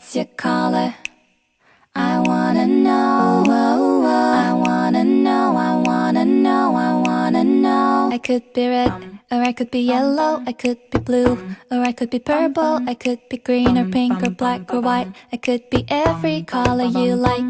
What's your color? I wanna know. Oh, oh. I wanna know. I wanna know. I wanna know. I could be red, or I could be yellow. I could be blue, or I could be purple. I could be green, or pink, or black, or white. I could be every color you like.